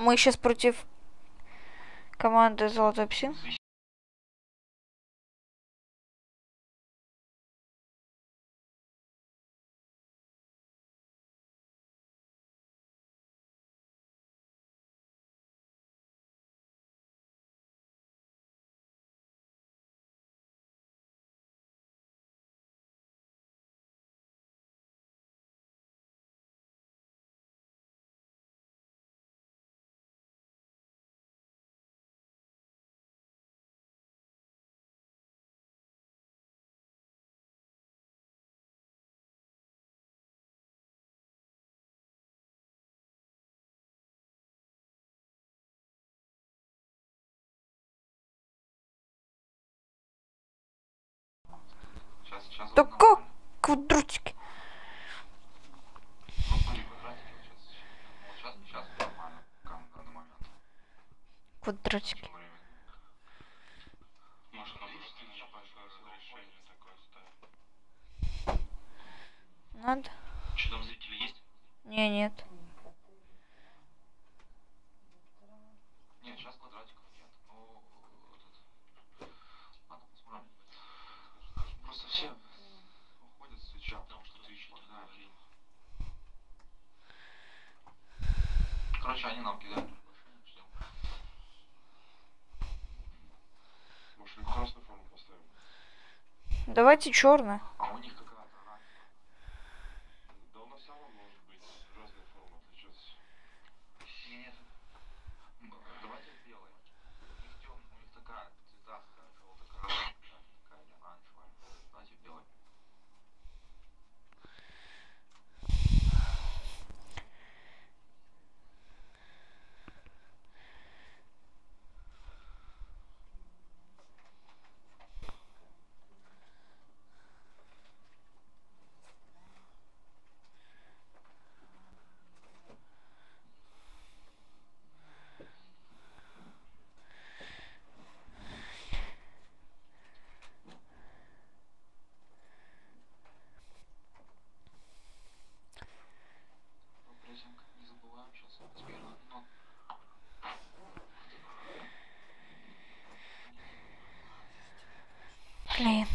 Мы сейчас против команды Золотой Псин. Да как? Квадратики? Ну, были квадратики, вот сейчас, вот сейчас, сейчас нормально, пока на данный момент. Квадратики. Тем временем. Может, на быстрее большое разрешение такое ставить. Надо? Что там зрители есть? Не, нет. Нет, сейчас квадратиков нет. Ну, этот... Ладно, посмотрим. Просто все уходят с свеча, потому что свечи да. Короче, они нам ждем. Может, красную форму поставим? Давайте черная. А у них какая-то она. Да у нас сама может быть разная форма отличаться. Нет. М, Давайте белые. У них тем, у них такая цветастая, желто-красная, такая не оранжевая. Давайте белый. Ну, прессинг не забываем сейчас. Сберно. Ну, Блин.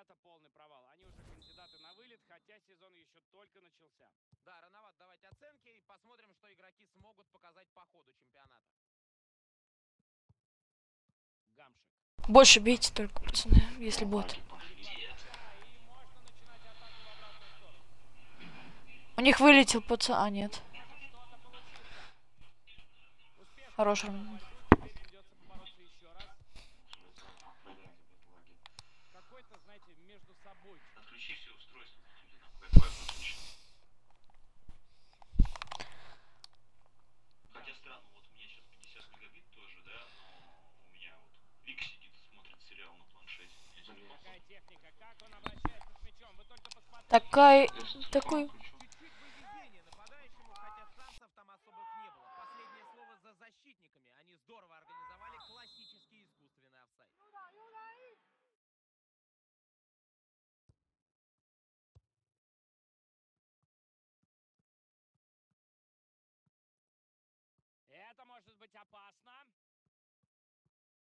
Это полный провал. Они уже кандидаты на вылет, хотя сезон еще только начался. Да, рановато давать оценки и посмотрим, что игроки смогут показать по ходу чемпионата. Гамшик. Больше бейте только, пацаны, если бот. У них вылетел пацан. А, нет. Хороший. Придется побороться еще раз. Какой-то, знаете, между собой. Отключи все устройства. Wi-Fi подключи. Хотя странно, вот у меня сейчас 50 мегабит тоже, да, но у меня вот Вик сидит и смотрит сериал на планшете. У меня телефон Какая техника, как он обращается с мячом. Вы только посмотрите. Такая... Такой... Чуть-чуть выведение нападающему, хотя шансов там особых не было. Последнее слово за защитниками. Они здорово организовали классический искусственный офсайд. Это может быть опасно.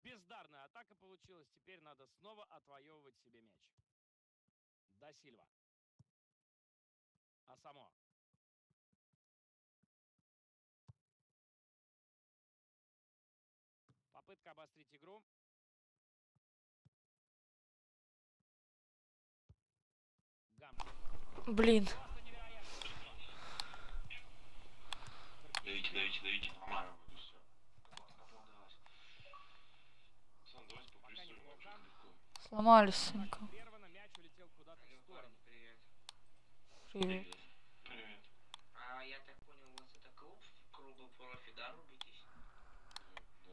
Бездарная атака получилась. Теперь надо снова отвоевывать себе мяч. Да Сильва. А само. Попытка обострить игру. Блин. Давите, давите, давите, нормально будет все. Оправдалась. Сам, давайте Пока попрессуем неплохо. вообще легко. Сломали сынка. Прервано, мяч улетел Привет. Привет. А я так понял, у вас это клуб в кругу профи, да, рубитесь? Да.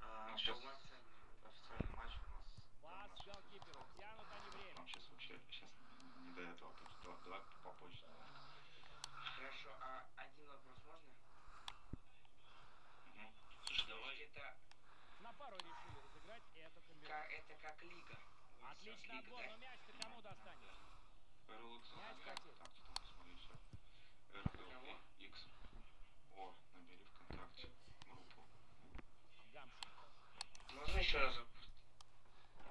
А, Ну, щас- полноценный. Официальный матч у нас. Пас голкиперу. Тянут они время. Нам сейчас вообще сейчас не до этого. то есть Давай, давай попозже. Хорошо, а один вопрос можно? Мгм. Слушай, То давай. есть это, На пару решили разыграть эту комбинацию. это как лига? Отличный лига, отбор, да? но мяч ты кому достанешь? Мяч Так, хотел. так, что там посмотри все. RLX. О, набери ВКонтакте группу. Гамша. Можно еще раз?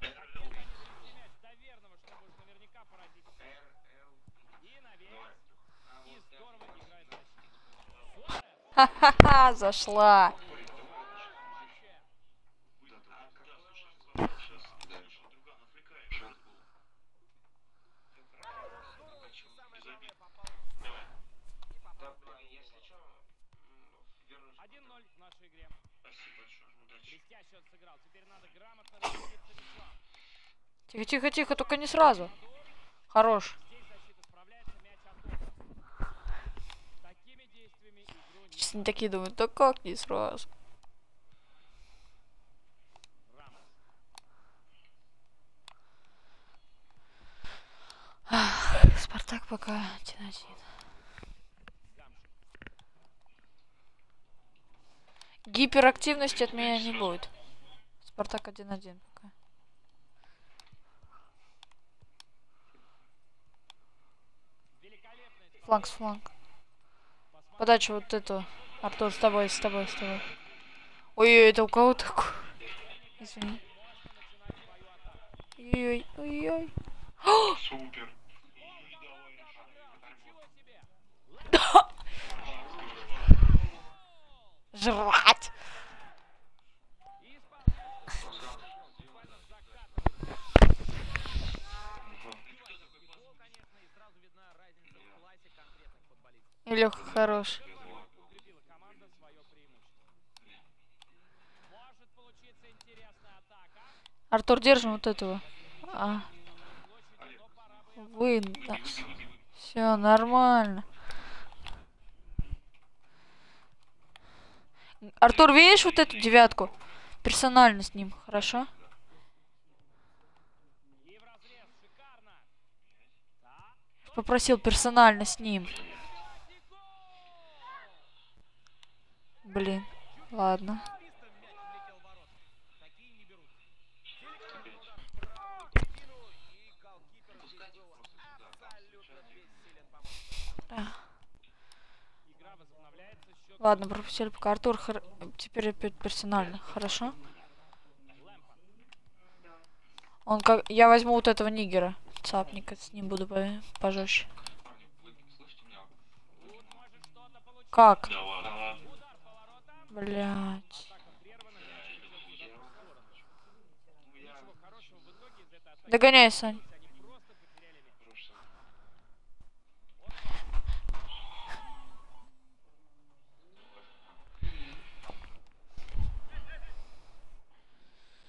Мяч чтобы уж наверняка поразить. И. А, И здорово играет. Ха-ха-ха, зашла. Да, да, да, слушай, сейчас, да, слушай, друган, отвлекаешь. Шот. Самое главное, попал Давай. и попал Да, в а, блин. если что, вернусь. 1-0 в нашей игре. Спасибо большое. Удачи. Блестяще он сыграл. Теперь надо грамотно разделиться мячом. Тихо, тихо, тихо, только не сразу. Хорош. Не Сейчас они такие думают, да как не сразу. Спартак пока 1-1. Гамша. Гиперактивности от меня не будет. Спартак 1-1 пока. Фланг с фланг. Подача вот эту. Артур, с тобой, с тобой, с тобой. Ой-ой, это у кого такое? Извини. Ой-ой, ой-ой. Супер. Жрать! И исполняет буквально закатывает. Гол, конечно, и сразу видна разница в классе конкретных футболистов. Илюха хорош. Укрепила команда свое преимущество. Может получиться интересная атака. Артур, держим вот этого. А, вы... Все, нормально. Артур, видишь вот эту девятку? Персонально с ним, хорошо? Попросил персонально с ним. И гол! Блин, ладно. Свистом мяч влетел в ворота. Такие не берут. Великолепный удар в правую спину, и голкипер здесь был абсолютно бессилен помочь. Игра возобновляется. Счет Ладно, пропустили пока. Артур, хор- теперь опять персонально, хорошо? Он как... Я возьму вот этого нигера. Цапника, с ним буду по- пожестче. Парни, вы слышите Блять. Атака прервана. мяч идет куда-то в сторону. Ничего хорошего в итоге из этой атаки. Догоняй, Сань. Они просто потеряли мяч. Хорошо.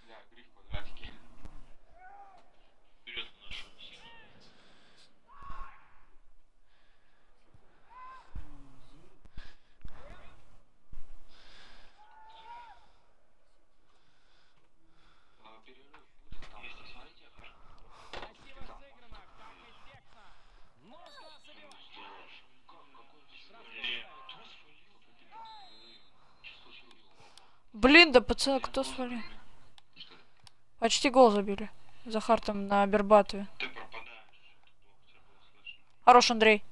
Да, гриф квадратики. Вперед в нашу силу. А, Перерыв будет там. Смотрите, Красиво сыграно. Как эффектно. Нужно забивать. Блин, да пацаны, кто свалил? Почти гол забили. Захар там на Бербатове. Хорош, Андрей.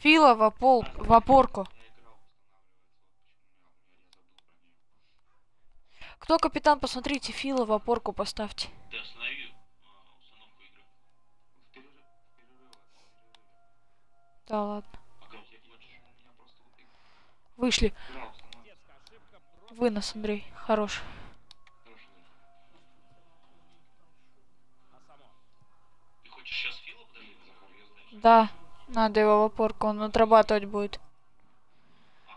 Фила в, опол... в опорку. Кто капитан, посмотрите, Фила в опорку поставьте. Ты Да ладно. Вышли. Просто Вынос, Андрей. Хорош. Да, надо его в опорку, он отрабатывать будет. А?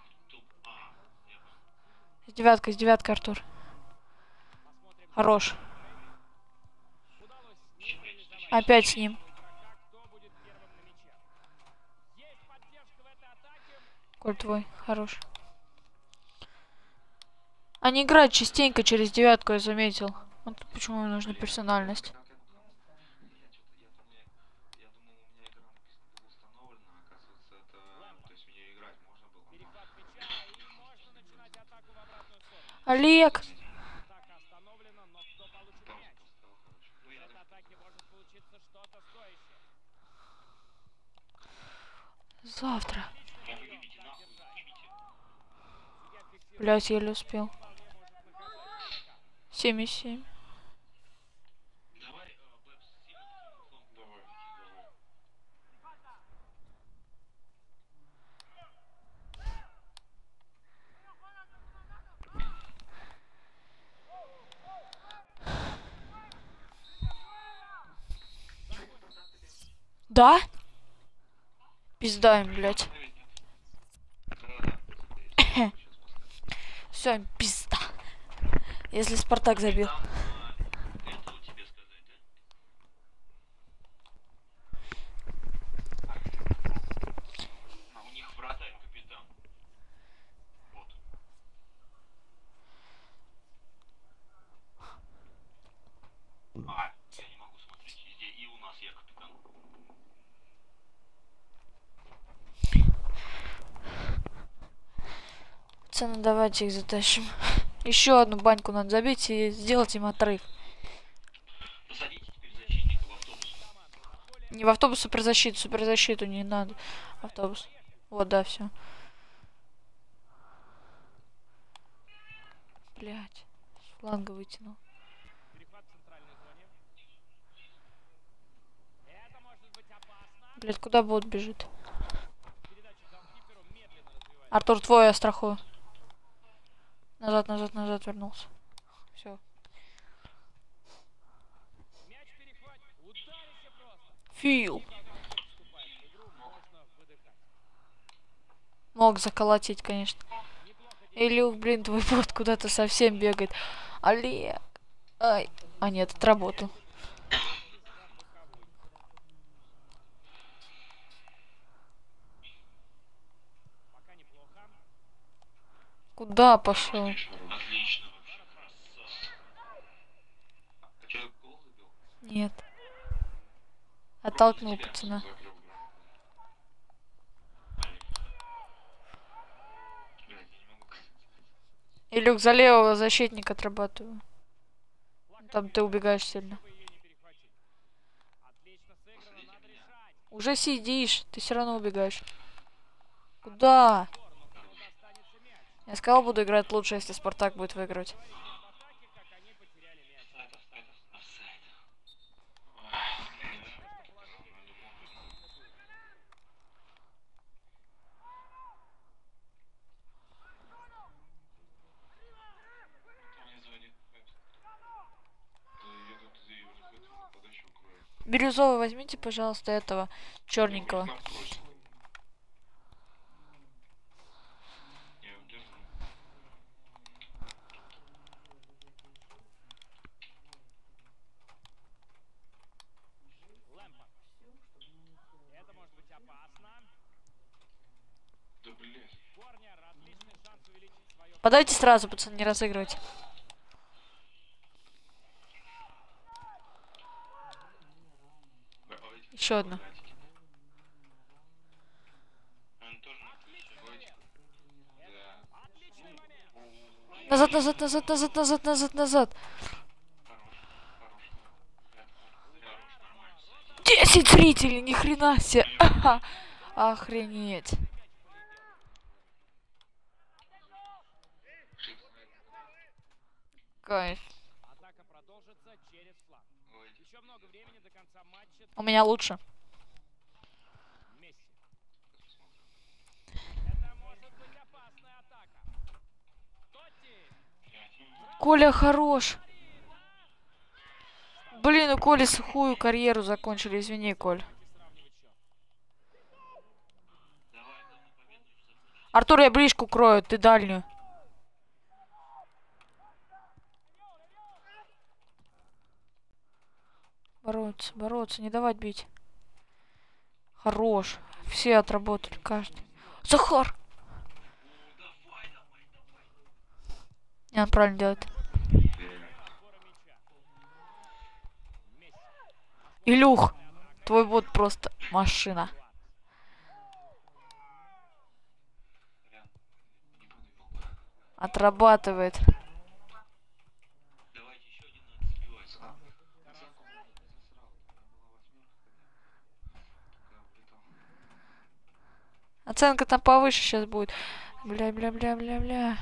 А, понял. девяткой, с девяткой, Артур. Хорош. Опять с ним. Коль твой. Хорош. Они играют частенько через девятку, я заметил. Вот почему им нужна персональность. А. Олег! Атака остановлена, но кто получит Паузу мяч? поставил, короче. Ну В я этой атаке может получиться что-то стоящее. Завтра. Отличный прием, так держать. Судья фиксирует, Блять, еле успел. вполне может наказать игрока. 7,7. Давай, э, Бэбс, сильно таким углом. Давай, давай. Да? Пизда им, блять. Все, пизда. Если Спартак забил. Это вот тебе сказать, да? А у них вратарь капитан. Вот. А, я не могу смотреть везде. И у нас я капитан. Пацаны, давайте их затащим. Еще одну баньку надо забить и сделать им отрыв. Не в автобус, суперзащиту, суперзащиту не надо. Автобус. Вот, да, все. Блять. С фланга вытянул. Блять, куда бот бежит? Артур, твой я страхую. Назад, назад, назад вернулся. Все. Фил. Мог заколотить, конечно. Илюх, блин, твой бот куда-то совсем бегает. Олег. Ай. А нет, отработал. Пока неплохо. Куда пошел? Нет. Оттолкнул пацана. Могу Илюк, за левого защитника отрабатываю. Там ты убегаешь сильно. Уже сидишь, ты все равно убегаешь. Куда? Сторону, кому достанется мяч. Я сказал, буду играть лучше, если Спартак будет выигрывать. В атаке, как они потеряли мяч. Офсайд, офсайд, офсайд. Мне звонит. Да я тут и уже хотел на подачу укрою. Бирюзовый возьмите, пожалуйста, этого черненького. Нам просит. Я его держу. Лэмпорт. Это может быть опасно. Да блядь. Корнер, отличный шанс увеличить свое Подайте сразу, пацаны, не эти Еще одна. Назад, назад, назад, назад, назад, назад, назад. 10 зрителей, ни хрена себе. Охренеть. Кайф. Атака продолжится через фланг. Ой, Еще много времени до конца У меня лучше. Коля хорош. Блин, у Коли сухую карьеру закончили, извини, Коль. Артур, я ближку крою, ты дальнюю. Бороться, бороться, не давать бить. Хорош. Все отработали, каждый. Захар! Не, он правильно делает. Илюх, твой бот просто машина. Отрабатывает. Давайте еще один надо забивать. Сам. Оценку я засрал. Я была восьмерка. Когда улетал. Оценка там повыше сейчас будет. Бля, бля, бля, бля, бля.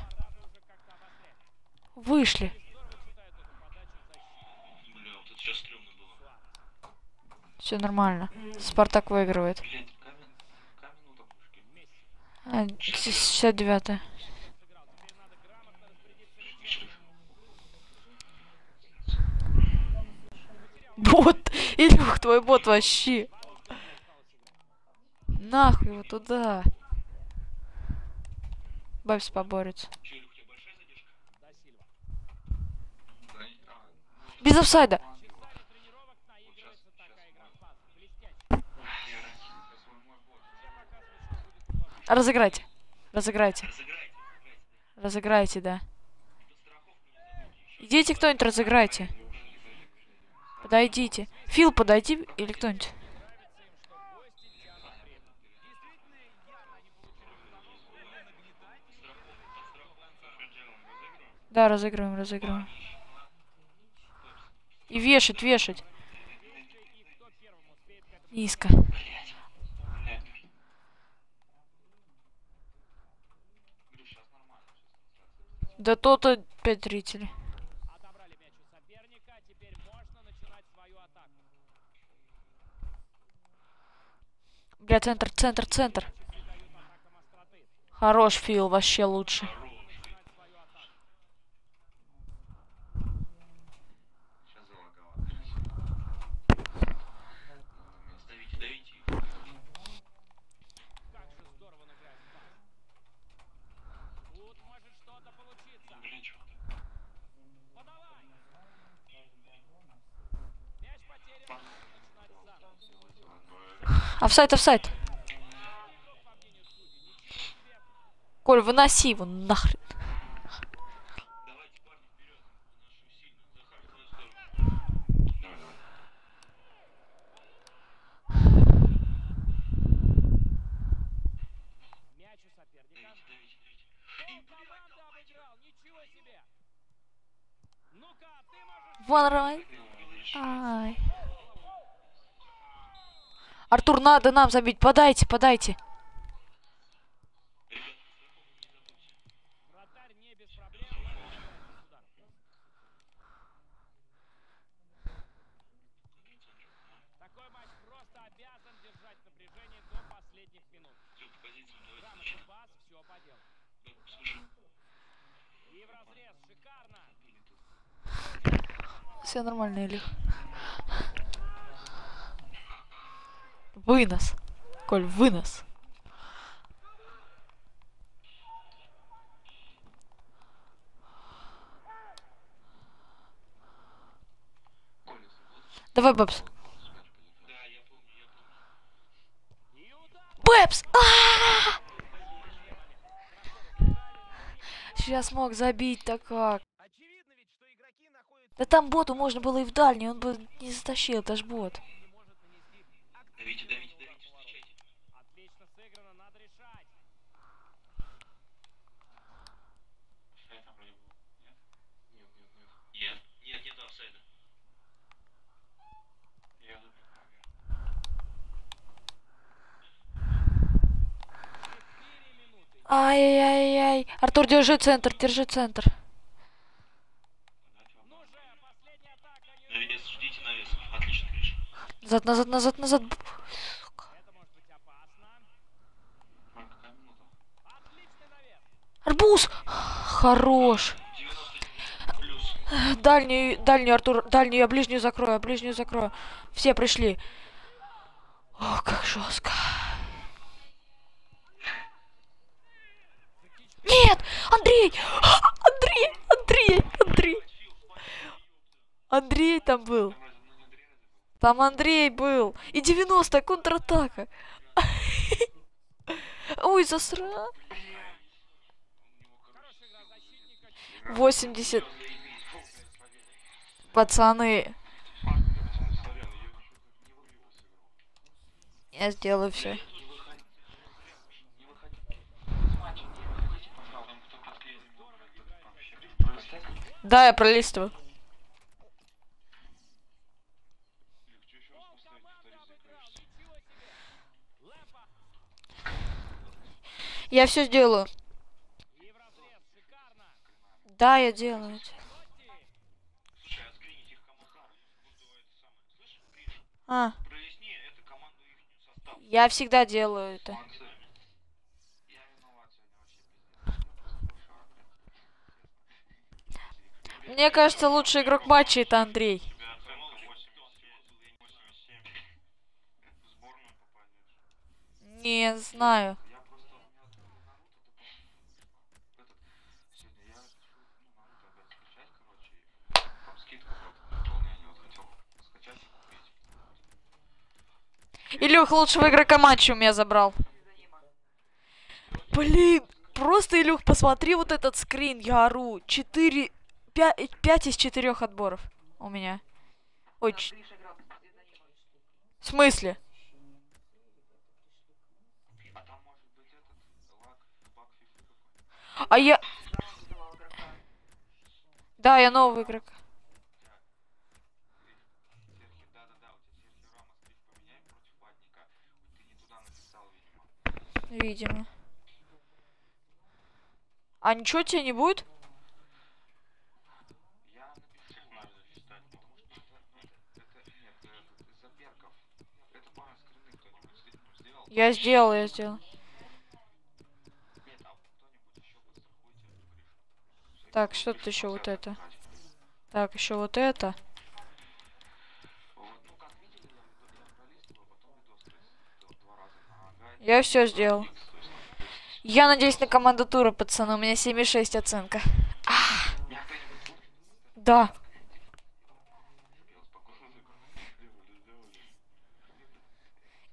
Вышли. Все нормально. Спартак выигрывает. Блядь, камень, камень ну там пушки. А, 69 Бот! Илюх, твой бот вообще. Нахуй его туда. Бабс поборется. Без офсайда. Разыграйте. Разыграйте. Разыграйте, да. Идите кто-нибудь разыграйте. Подойдите. Фил, подойди или кто-нибудь. Да, разыгрываем, разыгрываем. И вешать, вешать. Низко. Да то-то пять зрителей. Бля, центр, центр, центр. Хорош, Фил, вообще лучше. Сейчас залагало. Давите, давите. их. Как же здорово награть пас. Тут может что-то получиться. Блин, чё ты? Подавай. Мяч потерян. Нужно начинать заново. Офсайд, офсайд. Коль, выноси его нахрен. Давайте, парни, вперед. Нашу сильно. Захар, в твою сторону. Давай, давай. Мяч у соперника. Давите, давите, давите. Пол команды обыграл. Ничего себе. Ну-ка, ты можешь... Вон Рай. Ай. Артур, надо нам забить. Подайте, подайте. Все по делу. Да, слушай. И в разрез, шикарно. Все нормально, Илюх. Вынос. Коль, вынос. Давай, удар. Бэбс! А! Сейчас мог забить, так как. Да там боту можно было и в дальний, он бы не затащил, это ж бот. Давите, давите, давите, встречайте. Отлично сыграно, надо решать. Я там вроде был. Нет? Нет, нет, нет. Нет, нет, нет офсайда. Я забил. Ай-яй-яй. Артур, держи центр, держи центр. Ну же, последняя атака. Не... Навес, ждите навес. Отлично, Гриша. Назад, назад, назад, назад. Хорош. Дальний, дальний, Артур, дальний, я ближнюю закрою, я ближнюю закрою. Все пришли. О, как жестко. Нет! Андрей! Андрей! Андрей! Андрей! Андрей там был. Там Андрей был. И 90-я контратака. Ой, засра. 80. Пацаны. Я сделаю все. Да, я пролистываю. Я все сделаю. Да, я делаю. А. Я всегда делаю это. Мне кажется, лучший игрок матча это Андрей. Не знаю. Илюх лучшего игрока матча у меня забрал. Блин, просто, Илюх, посмотри вот этот скрин, я ору. 4, 5, 5 из четырех отборов у меня. Ой. В смысле? А я... Да, я новый игрок. Видимо. А ничего тебе не будет? Я сделал, я сделал. Так, что тут еще вот это? Так, еще вот это. Я все сделал. Я надеюсь на команду тура, пацаны. У меня 7,6 оценка. А -а -а. Да.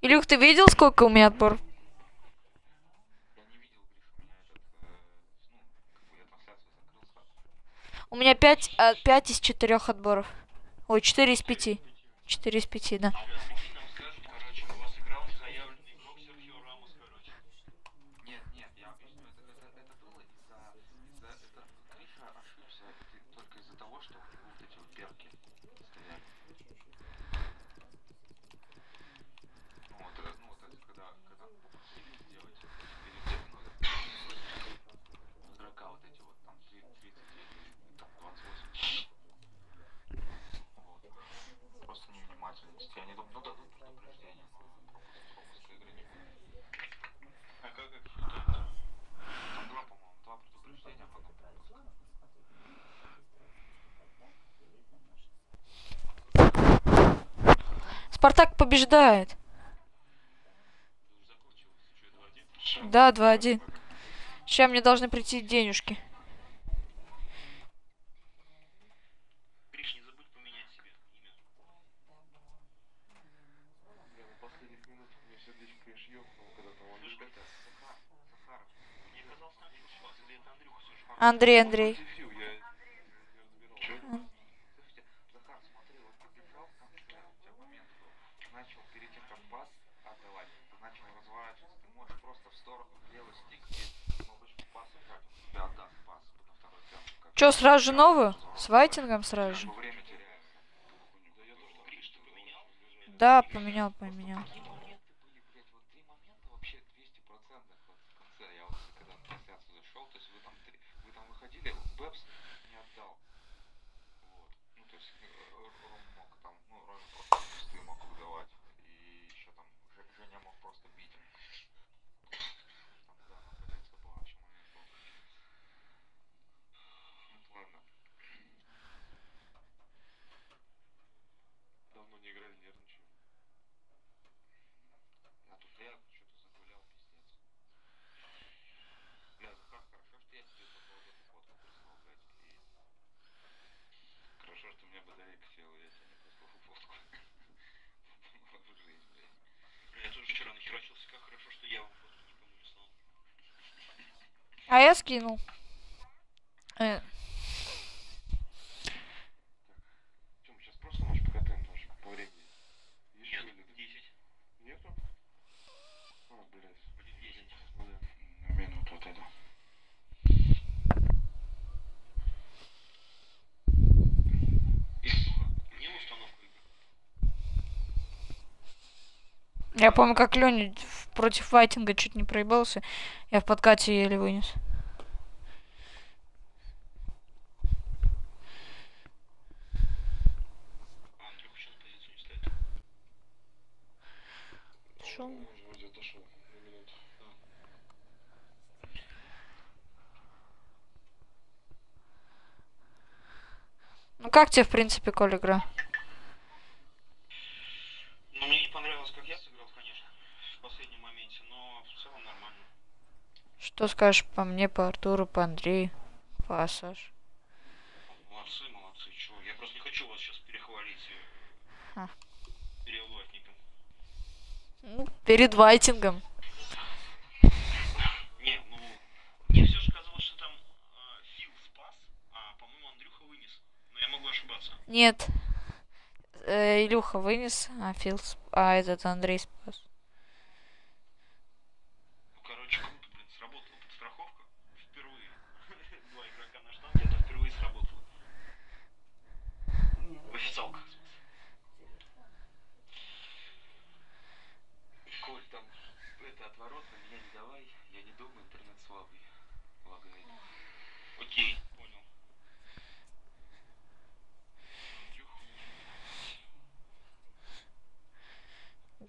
Илюх, ты видел, сколько у меня отбор? У меня 5, 5 а, из 4 отборов. Ой, 4 из 5. 4 из 5, да. Спартак побеждает. Да, 2-1. Сейчас мне должны прийти денежки. Андрей, Андрей. начал разворачиваться, ты можешь просто в сторону влево стик и сразу же новую? С вайтингом сразу же? Да, поменял, поменял. Ильфуха, мне установку игры. Я помню, как Леня против Вайтинга чуть не проебался. Я в подкате еле вынес. Минуту. Ну как тебе, в принципе, Коль, игра? Ну, мне не понравилось, как я сыграл, конечно, в последнем моменте, но в целом нормально. Что скажешь по мне, по Артуру, по Андрею, по Саш? Молодцы, молодцы, чего. Я просто не хочу вас сейчас перехвалить А. переводником. Ну, перед Вайтингом. Не, ну, мне все же казалось, что там э, Фил спас, а, по-моему, Андрюха вынес. Но я могу ошибаться. Нет. Э, Илюха вынес, а Фил... сп- А этот Андрей спас. Ну, короче, круто, блин, сработала подстраховка. Впервые. Два игрока на штанге, это впервые сработало. В официалках, в смысле. Коль, там это отворот на меня не давай, я не дома, интернет слабый. Лагает. Окей, понял. Андрюха, Играю через... Андрюха там наверное, Сашу. сыграет. Так, буквально секунду, сейчас вернусь. Шучу.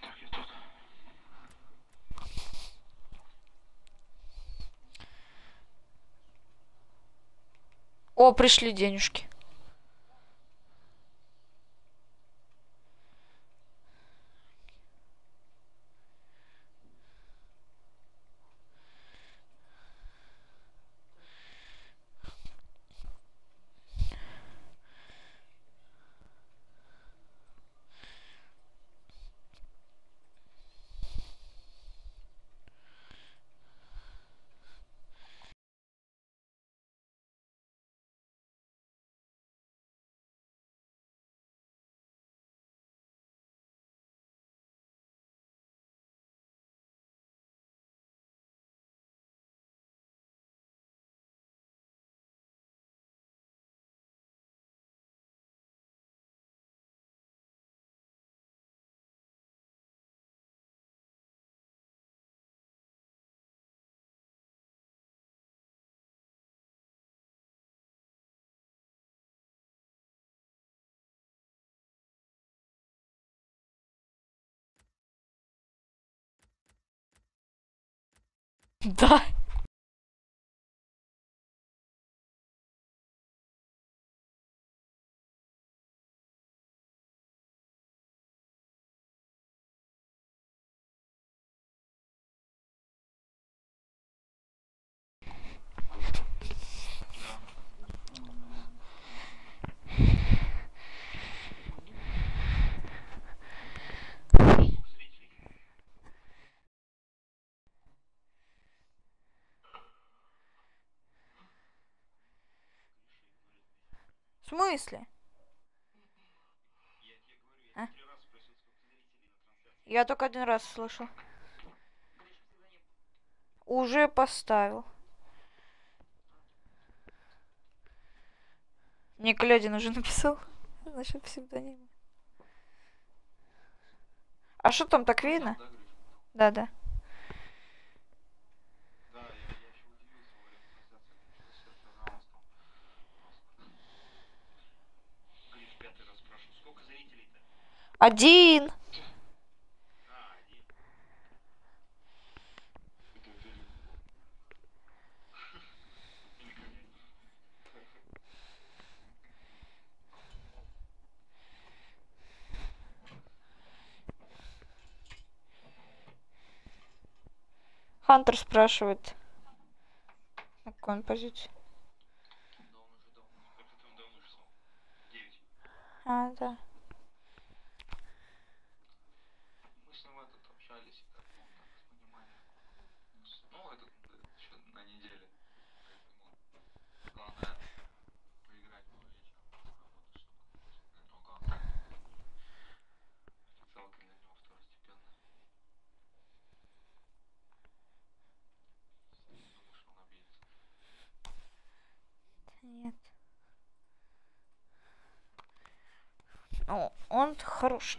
Так, я тут. О, пришли денежки. Да. В смысле? А? Я только один раз слышал. Уже поставил. Мне Клёдин уже написал насчет псевдонима. А что там так видно? Да, Один. Хантер спрашивает. На какой он позиции? А, да. хороший.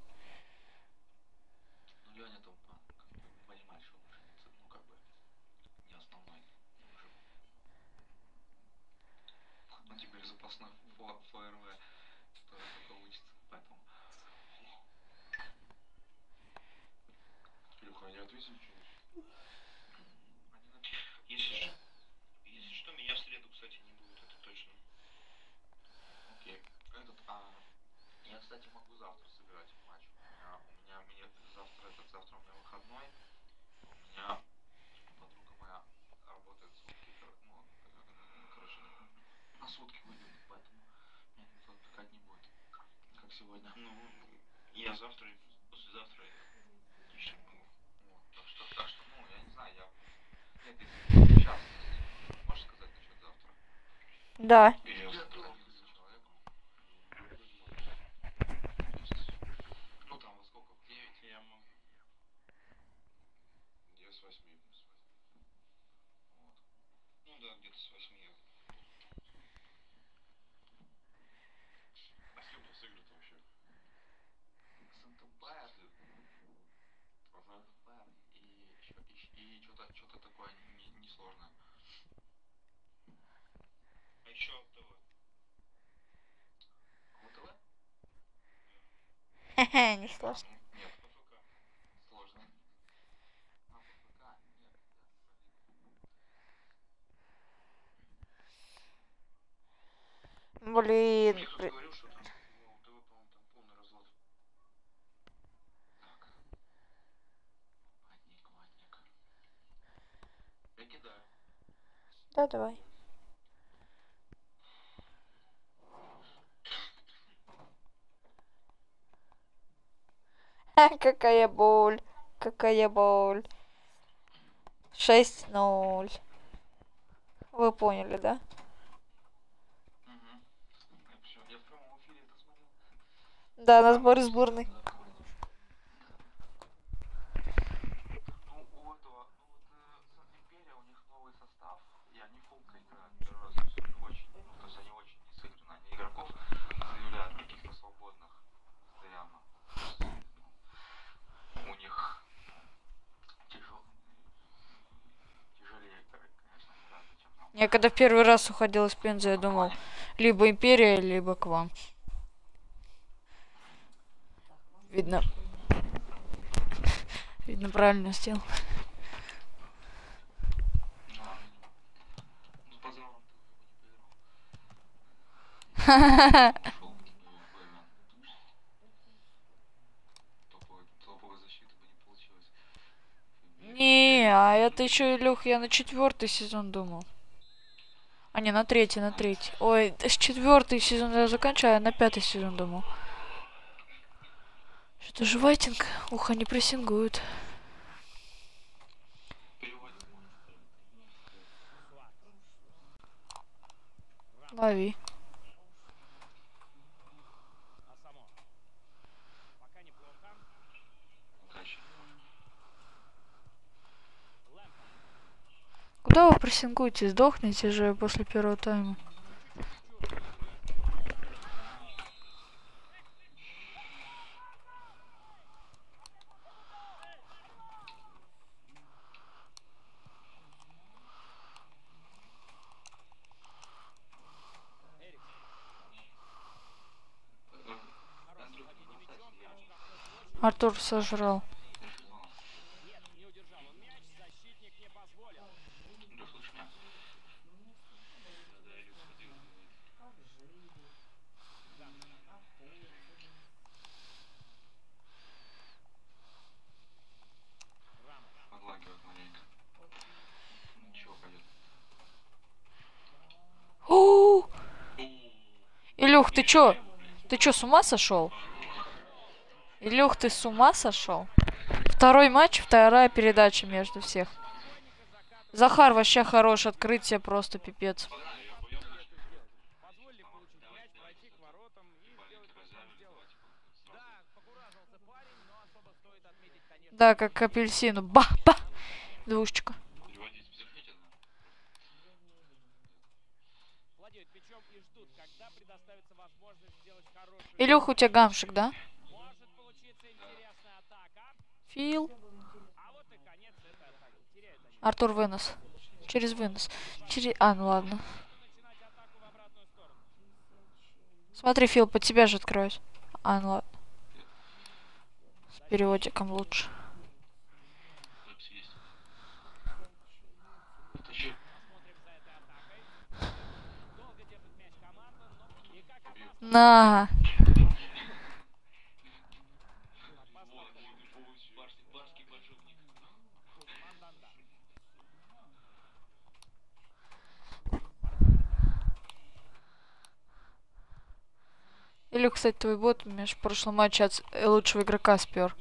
завтра сыграть в матч. У меня, у меня мне завтра этот, завтра у меня выходной. У меня подруга моя работает сутки, ну, короче, на сутки выйдет, поэтому меня никто отвлекать не будет, как сегодня. Ну, я завтра, послезавтра еще могу. Вот, так что, так что, ну, я не знаю, я... Нет, если сейчас, можешь сказать насчет завтра? Да. Или такое несложно. А еще ЛТВ. А ЛТВ? Хе-хе, не сложно. Нет, АФК. Сложно. АФК, нет. Блин. Я говорю, что Да, давай. какая боль, какая боль. 6-0. Вы поняли, да? Да, на сборе сборной. Я когда первый раз уходил из Пензы, я думал, либо Империя, либо к вам. Видно. Видно, правильно сделал. Не, а это еще, Лех, я на четвертый сезон думал. А, не, на третий, на третий. Ой, с четвертый сезон я заканчиваю, а на пятый сезон думал. Что-то же вайтинг. Ух, они прессингуют. Лови. Куда вы прессингуете? Сдохните же после первого тайма. Артур сожрал. Не удержал он мяч, защитник не позволил. Андрюх, слышишь меня? Да, Илюх ходил, говорит. Подлагивает маленько. Ничего, пойдет. У! Илюх, ты чё? Ты чё, с ума сошел? Илюх, ты с ума сошел? Второй матч, вторая передача между всех. Захар вообще хорош, открытие просто пипец. Позволили получить мяч, пройти к воротам и сделать то, что он сделал. Да, покуражился парень, но особо стоит отметить, конечно, Да, как к апельсину. Ба-ба! Двушечка. Переводить безопасительно. Владеют мячом и ждут, когда предоставится возможность сделать хорошую... Илюх, у тебя гамшик, да? Фил. Артур вынос. Через вынос. Через... А, ну ладно. Смотри, Фил, под тебя же откроюсь. А, ну ладно. С переводиком лучше. Запись есть. Вытащи. Смотрим за этой атакой. Долго держит мяч команда, но и как опасно. На. Барский, барский поджопник. Манданда. Илюх, кстати, твой бот, между в прошлом матче от э, лучшего игрока спер.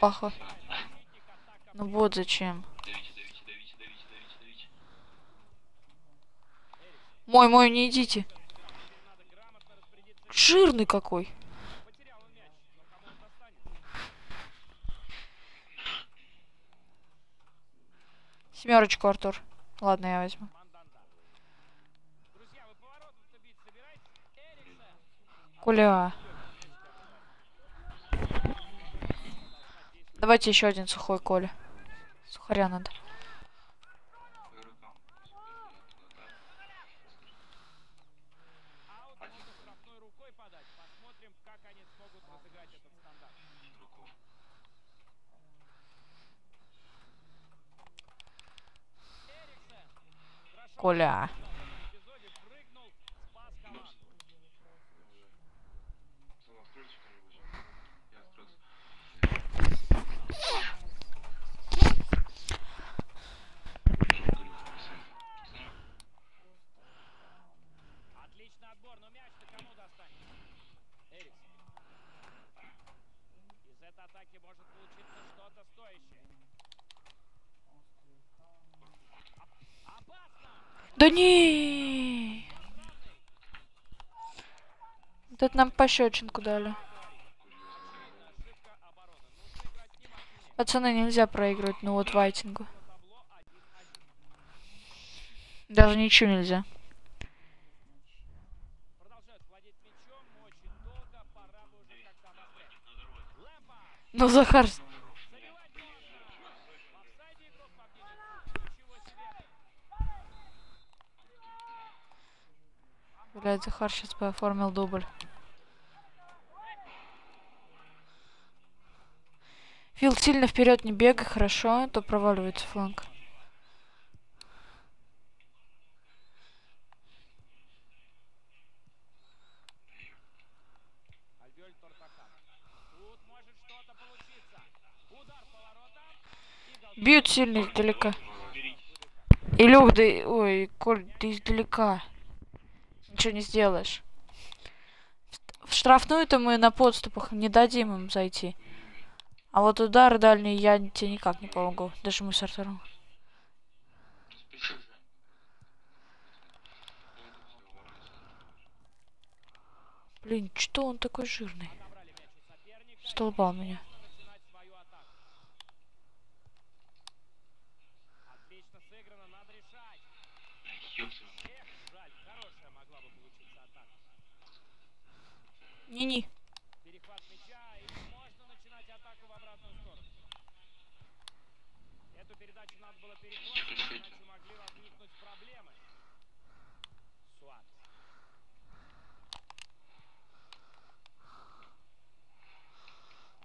Атака. Ну вот зачем. Мой, мой, не идите. Жирный какой. Семерочку, Артур. Ладно, я возьму. Манданда. Друзья, вы поворотом-то бить собираетесь? Эриксон. Куля. Давайте еще один сухой Коля. Сухаря надо. По игрокам. Аут, можно штрафной рукой подать. Посмотрим, как они смогут разыграть этот стандарт. Игроков. Эриксон. Хорошо Коля. в эпизоде прыгнул, спас команду. Сам откройте кто-нибудь. Я открылся. Отличный отбор, но мяч-то кому достанет? Эриксон. Этой атаки может получиться что-то стоящее. Оп- Опасно! Да не. Вот это нам пощечинку дали. Пацаны, нельзя проигрывать, ну вот вайтингу. Табло 1-1. Даже ничего нельзя. Продолжают владеть мячом очень долго. Пора бы уже как-то обострять. Лэмпард. Ну, Захар, Забивать можно. В офсайде игрок по мнению судей. Ничего себе. блядь, Захар сейчас бы оформил дубль. Фил, сильно вперед не бегай, хорошо, а то проваливается фланг. Альбёль Тортакан. Тут может что-то получиться. Удар по воротам. И гол. Бьют сильно издалека. Илюх, да... Ой, Коль, ты издалека. Ничего не сделаешь. В штрафную-то мы на подступах не дадим им зайти. А вот удары дальние я тебе никак не помогу. Даже мы с Артуром. Блин, что он такой жирный? Столбал меня. Нужно начинать свою атаку. Ёб твою мать. Эх, жаль, хорошая могла бы получиться атака. Не-не. Перехват мяча, и можно начинать атаку в обратную сторону. Эту передачу надо было перехватить, иначе могли возникнуть проблемы. Суарес.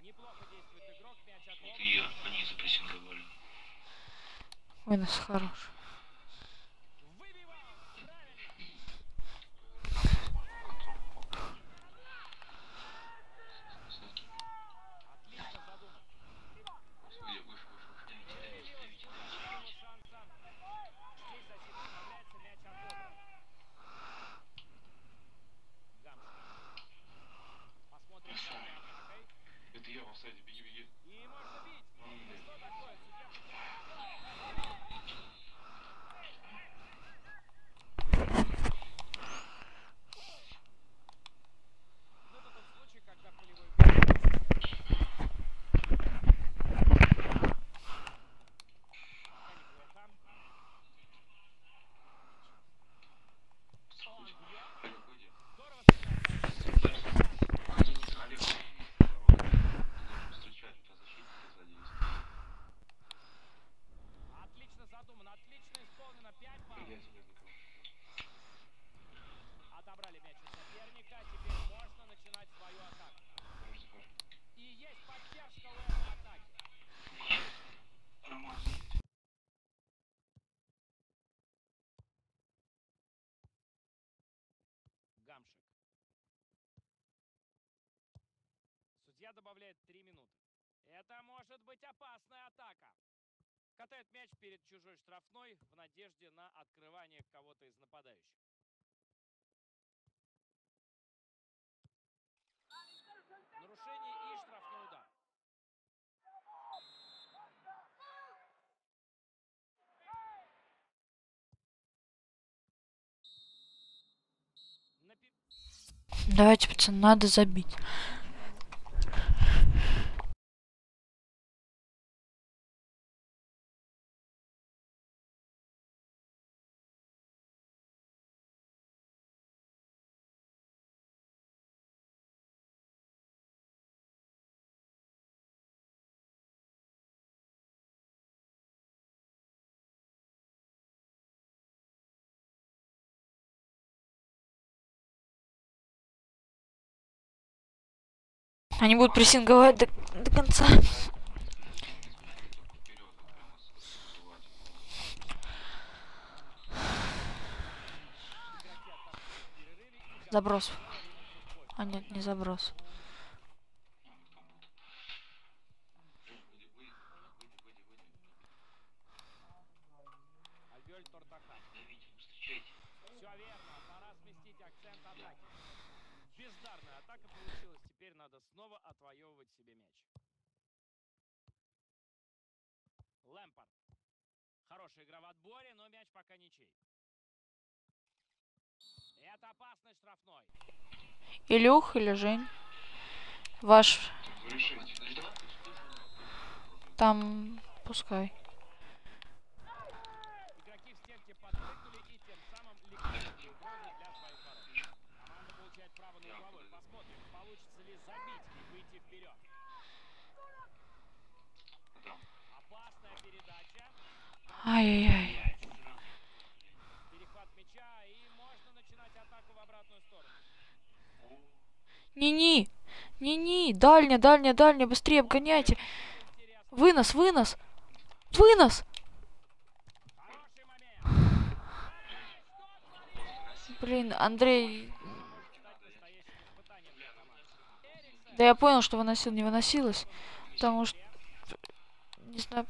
Неплохо действует игрок, мяч отловлен. И они запрессинговали. Вынос хорош. Выбивал! Правильно! Отлично задумал. Выше, выше, выше. Давите, давите, давите, давите. Второго шанса. Здесь защита справляется, мяч отобран. Гамс. Посмотрим за этой атакой. Это я в офсайде, беги, беги. И можно бить. Ну что такое? Судья Ну, это тот случай, когда полевой бой. Пока неплохо. Он бьет. Олег, выйди. Здорово сыграл. Денис, Олег, ты должен встречать, у тебя защитники сзади есть. Отлично задумано, отлично исполнено. 5 баллов. Я тебя никого. Отобрали мяч у соперника. Теперь можно начинать свою атаку. Подожди, подожди. И есть поддержка у этой атаки. Роман, Гамшик. Судья добавляет 3 минуты. Это может быть опасная атака. Катает мяч перед чужой штрафной в надежде на открывание кого-то из нападающих. Нарушение и штрафной удар. Давайте, пацаны, надо забить. Они будут прессинговать до, до конца. Заброс. А нет, не заброс. Все верно, пора сместить акцент атаки. Бездарная атака получилась, теперь надо снова отвоевывать себе мяч. Лэмпорт. Хорошая игра в отборе, но мяч пока ничей. Это опасный штрафной. Илюх или Жень? Ваш там пускай. Игроки в стенке подпрыгнули и тем самым ликвидировали угрозы для своих ворот. Команда получает право на угловой. Посмотрим, получится ли забить и выйти вперед. Там. Опасная передача. Ай-яй-яй. Перехват мяча и можно начинать атаку в обратную сторону. Не-не. Не-не. Дальня, дальня, дальня. Быстрее обгоняйте. Вынос, вынос. Вынос. Блин, Андрей. Да я понял, что выносил, не выносилось. Потому что... Не знаю.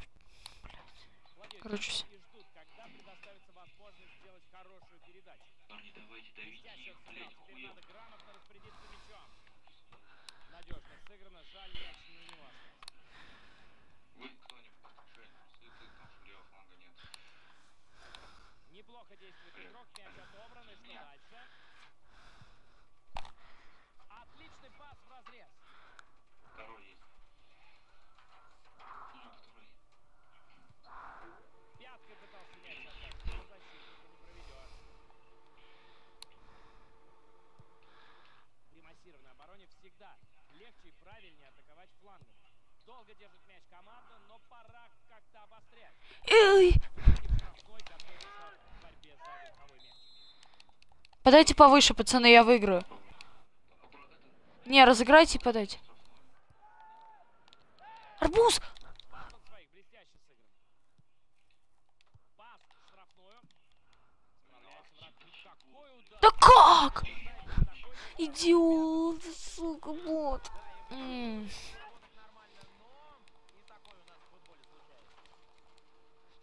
Короче, и ждут, когда предоставится возможность сделать хорошую передачу. Парни, давайте, давите Блестяще их, отсыграл. блядь, Теперь хуёво. надо грамотно распорядиться мячом. Надежно сыграно. Жаль, мяч не у него остался. Вы кто-нибудь, Жень, ты, ты там, что левого фланга нет. Неплохо действует игрок. Мяч отобран. И что дальше? Отличный пас в разрез. Второй есть. А, второй. Пяткой пытался мяч отдать, но защитника не проведешь. правильнее атаковать флангом. Долго держит мяч команда, но пора как-то обострять. Эй! Подайте повыше, пацаны, я выиграю. Не, разыграйте и подайте. Арбуз! Да как? Идиот, сука, бот. М.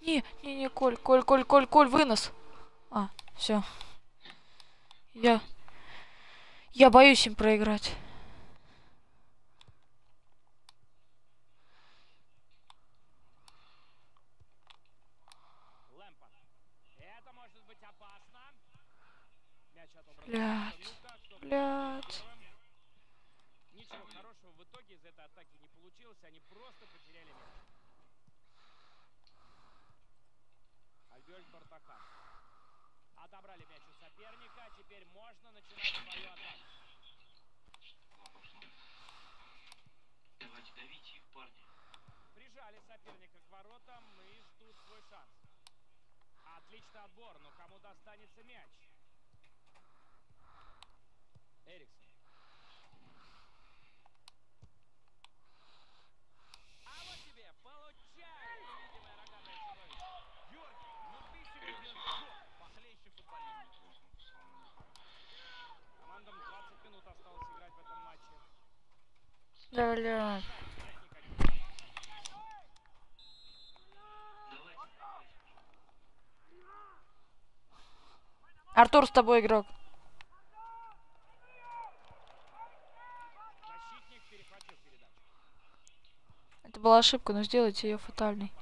Не, не, не, Коль, Коль, Коль, Коль, Коль, вынос. А, все. Я... Я боюсь им проиграть. Блядь. Блядь. первым? Ничего хорошего в итоге из этой атаки не получилось. Они просто потеряли мяч. Бартахан. Отобрали мяч у соперника. Теперь можно начинать свою атаку. Давайте, давите их, парни. Прижали соперника к воротам и ждут свой шанс. Отличный отбор, но кому достанется мяч? Эриксон. А вот тебе, получай, невидимое рогатое чудовище. Георгий, ну ты сегодня жжёшь, похлеще футболист. Командам 20 минут осталось играть в этом матче. Никаких Артур с тобой игрок. Это была ошибка, но сделайте ее фатальной.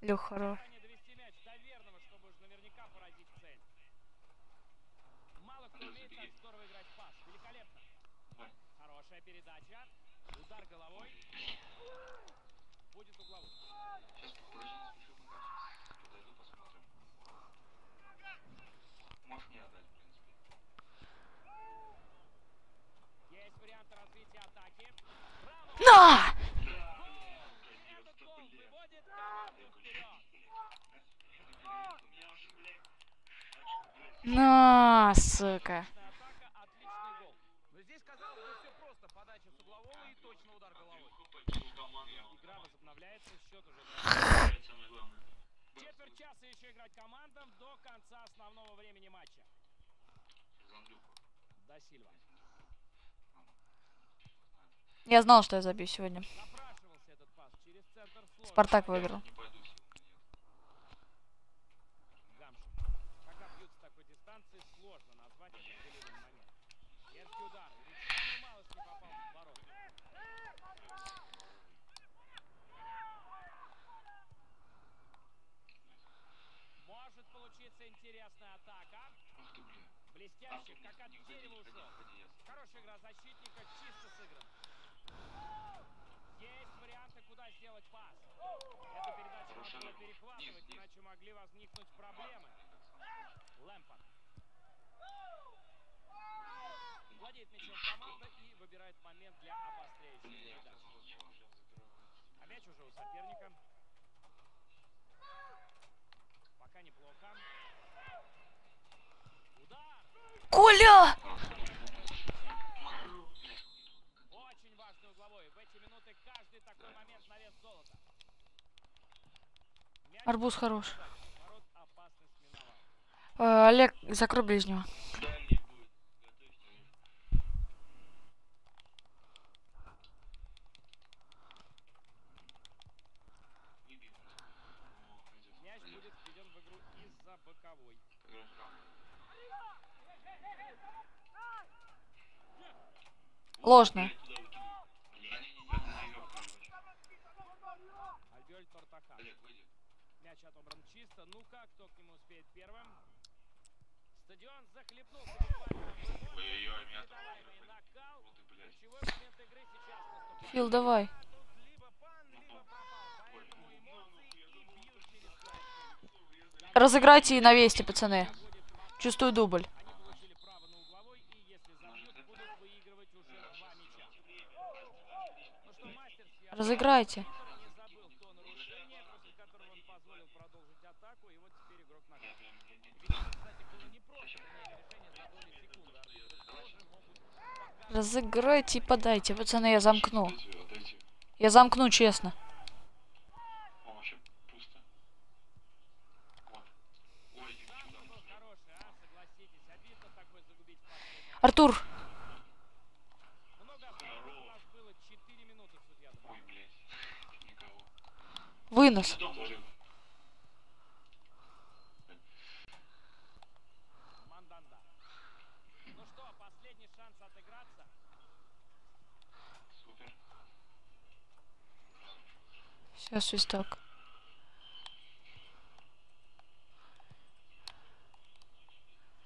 Лех, хорош. Старание довести мяч до верного, чтобы уж наверняка поразить цель. Мало кто умеет так здорово играть в пас. Великолепно. Хорошая передача. Удар головой. Будет угловой. Сейчас попробуем еще покачать. Подойду, посмотрим. Можешь мне отдать, в принципе. Есть варианты развития атаки. Браво! На! Этот гол выводит команду вперед. На, сука. Отличная атака, отличный гол. Но здесь казалось бы все просто. Подача с углового и точно удар головой. Игра возобновляется, счет уже Самое главное. Четверть часа еще играть командам до конца основного времени матча. До Сильва. Я знал, что я забью сегодня. Спартак выиграл. Интересная атака. Бля. Блестяще, как от дерева ушел. Хорошая игра защитника, чисто сыгран. Куда сделать пас. Эту передачу надо было перехватывать, иначе могли возникнуть проблемы. Лэмпорт. Владеет мячом команда и выбирает момент для передачи. А мяч уже у соперника. Пока неплохо. Удар! Коля! Каждый такой момент на вес золота. Арбуз хорош. Э, Олег, закрой ближнего. Мяч пожалуйста. Ну-ка, кто к нему успеет первым? Стадион захлебнулся. Фил, давай. Разыграйте и навесьте, пацаны. Чувствую дубль. Разыграйте. Разыграйте и подайте. Пацаны, я замкну. Я замкну, честно. Артур! Вынос. Все, свисток.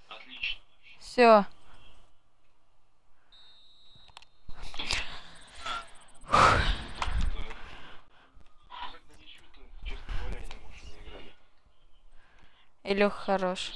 Отлично. Все. Илюх хорош.